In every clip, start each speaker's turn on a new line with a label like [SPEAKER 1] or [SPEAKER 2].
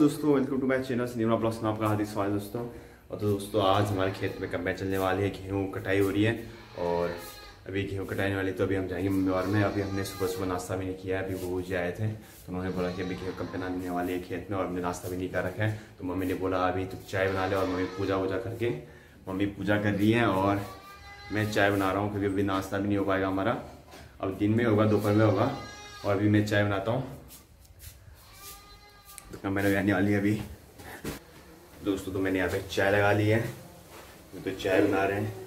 [SPEAKER 1] दोस्तों welcome to my channel cinema blogs में आपका हार्दिक स्वागत दोस्तों। और तो दोस्तों, आज हमारे खेत में कम्बाइन चलने वाली है, गेहूँ कटाई हो रही है। और अभी गेहूँ कटाने वाली तो अभी हम जाएँगे मम्मी में। अभी हमने सुबह सुबह नाश्ता भी नहीं किया है अभी वो जी आए थे। तो उन्होंने बोला कि अभी गेहूँ कम्बाइन आने वाली है खेत में, और हमने नाश्ता भी नहीं कर रखा है। तो मम्मी ने बोला, अभी तो चाय बना ले। और मम्मी पूजा वूजा करके, मम्मी पूजा कर रही है, और मैं चाय बना रहा हूँ, क्योंकि अभी नाश्ता भी नहीं हो पाएगा हमारा। अब दिन में होगा, दोपहर में होगा, और अभी मैं चाय बनाता हूँ। तो मैंने आने वाली है अभी। दोस्तों तो मैंने यहाँ पे चाय लगा ली है। तो चाय बना रहे हैं।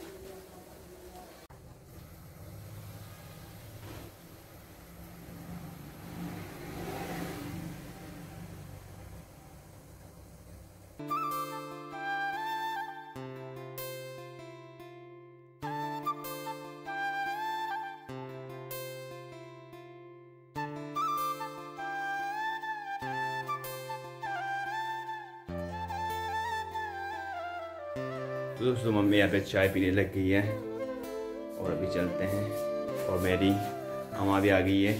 [SPEAKER 1] तो दोस्तों मम्मी यहाँ पे चाय पीने लग गई है। और अभी चलते हैं। और मेरी अम्मा भी आ गई है।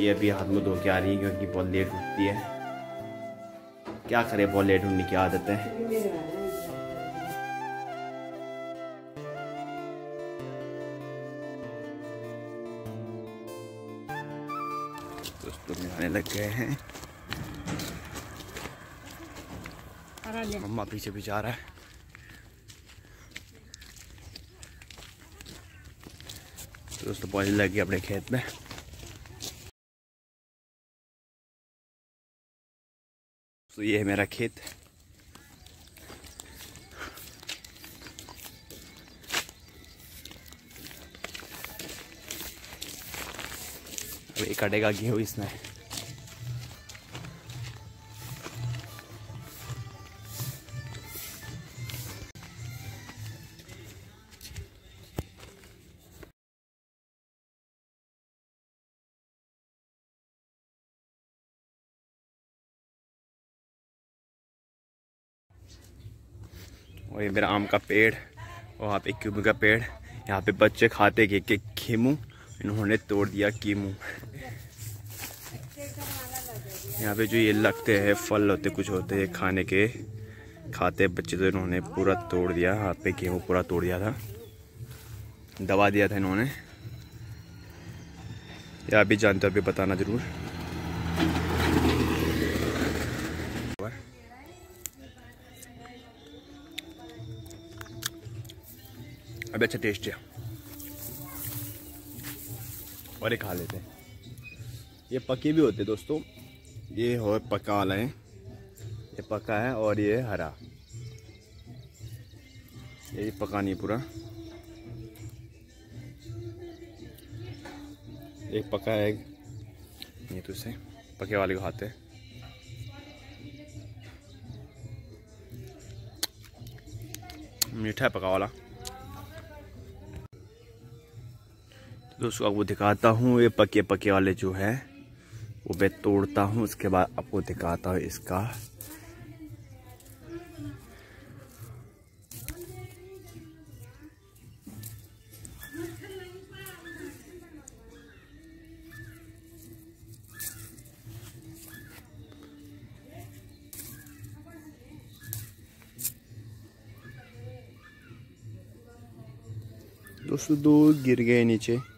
[SPEAKER 1] ये अभी हाथ में धो के आ रही है क्योंकि बहुत लेट उठती है। क्या करे बहुत लेट उठने की आदत है। दोस्तों नहाने लग गए हैं। मम्मा पीछे पीछे आ रहा है। तो दोस्तों लग गया अपने खेत में। तो ये है मेरा खेत। अभी कटेगा गेहूँ इसमें। और ये मेरा आम का पेड़ और वहाँ पे क्यूब का पेड़, यहाँ पे बच्चे खाते के के खीमू, इन्होंने तोड़ दिया कीमू। यहाँ पे जो ये लगते हैं, फल होते, कुछ होते हैं खाने के, खाते बच्चे तो इन्होंने पूरा तोड़ दिया, हाथ पे गेहूँ पूरा तोड़ दिया था। दबा दिया था इन्होंने। या अभी जानते हो, अभी बताना ज़रूर। अभी अच्छा टेस्ट है और ये खा लेते हैं। ये पके भी होते दोस्तों। ये हो, पका वाला है। ये पका है और ये हरा। ये पका नहीं पूरा। एक पका है। ये तो इसे पके वाले को खाते हैं। मीठा है पका वाला। दोस्तों आपको दिखाता हूँ, ये पके पके वाले जो है, वो मैं तोड़ता हूँ, उसके बाद आपको दिखाता हूँ इसका। दोस्तों, दो गिर गए नीचे।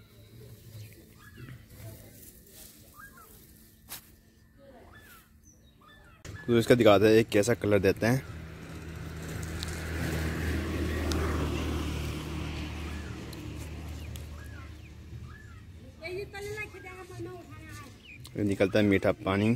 [SPEAKER 1] तो इसका दिखाते हैं कैसा कलर देते हैं। निकलता है मीठा पानी।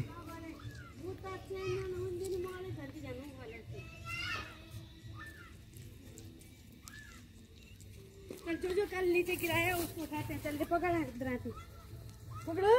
[SPEAKER 2] जो जो कल नीचे गिराया उसको उठाते हैं। चल पकड़ पकड़ो।